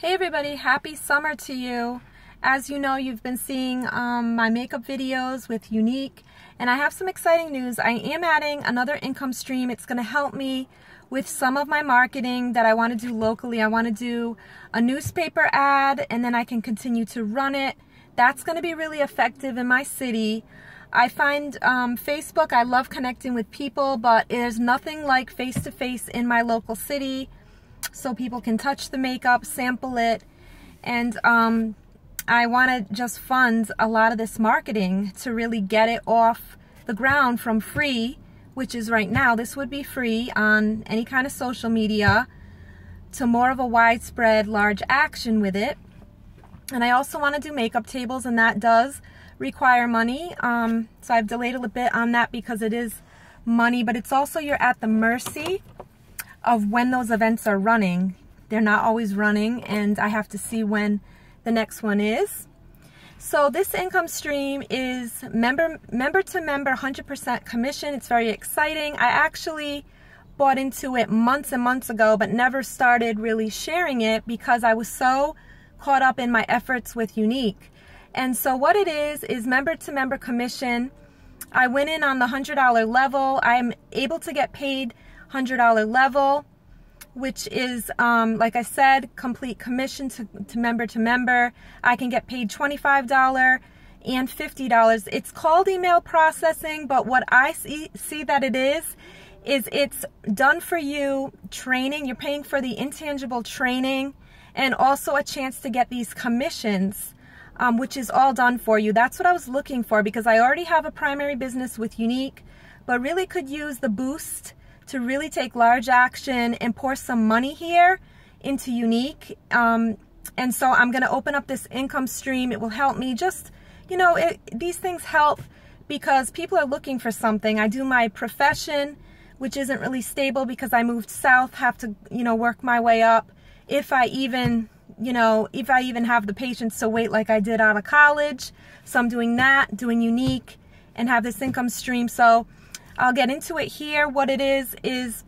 Hey everybody, happy summer to you. As you know, you've been seeing um, my makeup videos with Younique, and I have some exciting news. I am adding another income stream. It's going to help me with some of my marketing that I want to do locally. I want to do a newspaper ad, and then I can continue to run it. That's going to be really effective in my city. I find um, Facebook, I love connecting with people, but there's nothing like face-to-face -face in my local city so people can touch the makeup, sample it, and um, I want to just fund a lot of this marketing to really get it off the ground from free, which is right now, this would be free on any kind of social media, to more of a widespread large action with it. And I also want to do makeup tables, and that does require money. Um, so I've delayed a little bit on that because it is money, but it's also you're at the mercy of when those events are running. They're not always running and I have to see when the next one is. So this income stream is member member to member 100% commission. It's very exciting. I actually bought into it months and months ago but never started really sharing it because I was so caught up in my efforts with Younique. And so what it is is member to member commission. I went in on the $100 level. I'm able to get paid $100 level, which is, um, like I said, complete commission to, to member to member. I can get paid $25 and $50. It's called email processing, but what I see, see that it is, is it's done for you training. You're paying for the intangible training and also a chance to get these commissions, um, which is all done for you. That's what I was looking for because I already have a primary business with Younique, but really could use the boost to really take large action and pour some money here into Younique. Um, and so I'm going to open up this income stream. It will help me just, you know, it, these things help because people are looking for something. I do my profession, which isn't really stable because I moved south, have to, you know, work my way up. If I even, you know, if I even have the patience to wait like I did out of college. So I'm doing that, doing Younique, and have this income stream. So I'll get into it here. What it is, is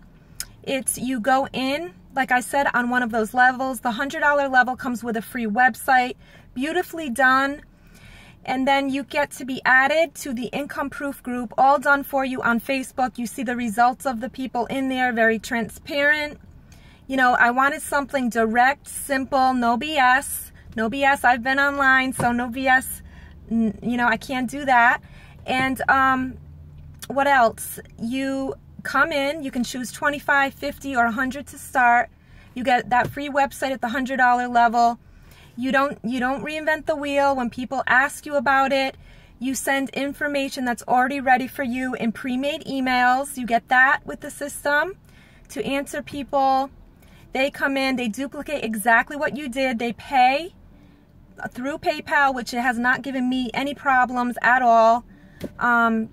it's you go in, like I said, on one of those levels. The $100 level comes with a free website, beautifully done. And then you get to be added to the income proof group, all done for you on Facebook. You see the results of the people in there, very transparent. You know, I wanted something direct, simple, no BS. No BS, I've been online, so no BS, you know, I can't do that. And um, what else? You come in, you can choose 25, 50, or 100 to start. You get that free website at the $100 level. You don't you don't reinvent the wheel when people ask you about it. You send information that's already ready for you in pre-made emails. You get that with the system to answer people. They come in, they duplicate exactly what you did. They pay through PayPal, which has not given me any problems at all. Um,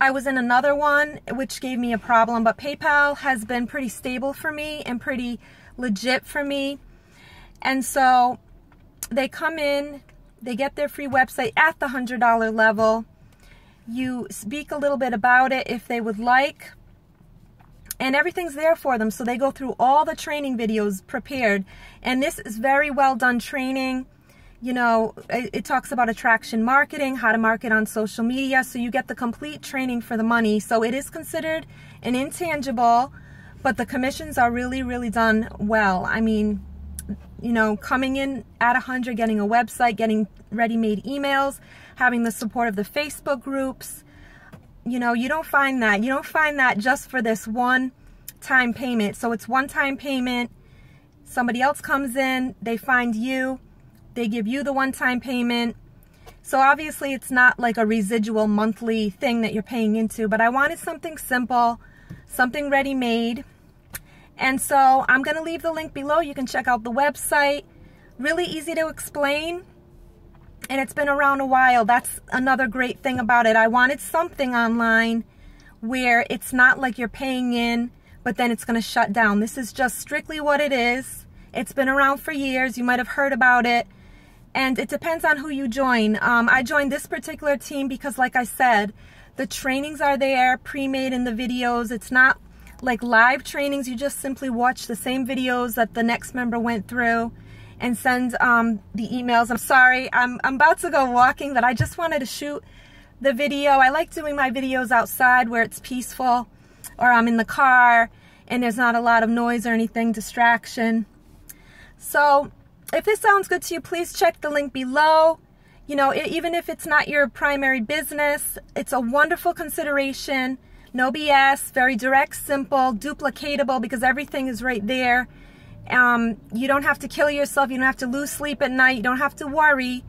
I was in another one which gave me a problem, but PayPal has been pretty stable for me and pretty legit for me. And so they come in, they get their free website at the $100 level. You speak a little bit about it if they would like. And everything's there for them. So they go through all the training videos prepared. And this is very well done training you know, it, it, talks about attraction marketing, how to market on social media. So you get the complete training for the money. So it is considered an intangible, but the commissions are really, really done well. I mean, you know, coming in at 100, getting a website, getting ready-made emails, having the support of the Facebook groups. You know, you don't find that. You don't find that just for this one time payment. So it's one time payment. Somebody else comes in, they find you, they give you the one-time payment. So obviously it's not like a residual monthly thing that you're paying into, but I wanted something simple, something ready-made. And so I'm going to leave the link below. You can check out the website. Really easy to explain. And it's been around a while. That's another great thing about it. I wanted something online where it's not like you're paying in, but then it's going to shut down. This is just strictly what it is. It's been around for years. You might have heard about it and it depends on who you join. Um, I joined this particular team because like I said, the trainings are there, pre-made in the videos. It's not like live trainings. You just simply watch the same videos that the next member went through and send um, the emails. I'm sorry, I'm, I'm about to go walking, but I just wanted to shoot the video. I like doing my videos outside where it's peaceful or I'm in the car and there's not a lot of noise or anything, distraction. So if this sounds good to you, please check the link below. You know, even if it's not your primary business, it's a wonderful consideration. No BS, very direct, simple, duplicatable because everything is right there. Um, you don't have to kill yourself. You don't have to lose sleep at night. You don't have to worry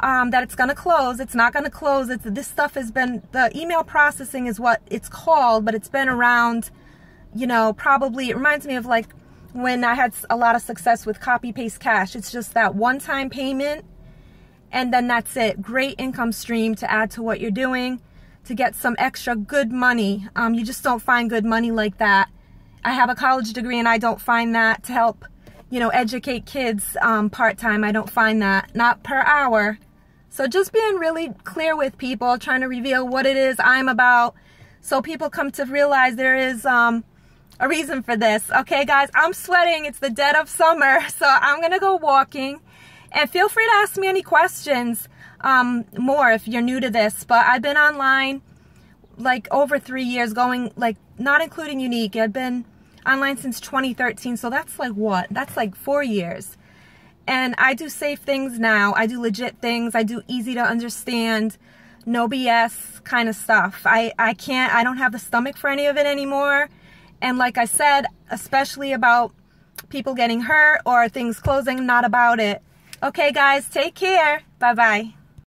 um, that it's going to close. It's not going to close. It's, this stuff has been, the email processing is what it's called, but it's been around, you know, probably, it reminds me of like when I had a lot of success with copy paste cash. It's just that one time payment and then that's it. Great income stream to add to what you're doing to get some extra good money. Um, you just don't find good money like that. I have a college degree and I don't find that to help, you know, educate kids um, part-time. I don't find that, not per hour. So just being really clear with people, trying to reveal what it is I'm about so people come to realize there is um, a reason for this. Okay, guys, I'm sweating. It's the dead of summer, so I'm going to go walking. And feel free to ask me any questions um, more if you're new to this. But I've been online like over three years going, like not including Younique. I've been online since 2013. So that's like what? That's like four years. And I do safe things now. I do legit things. I do easy to understand, no BS kind of stuff. I, I can't, I don't have the stomach for any of it anymore. And like I said, especially about people getting hurt or things closing, not about it. Okay, guys, take care. Bye-bye.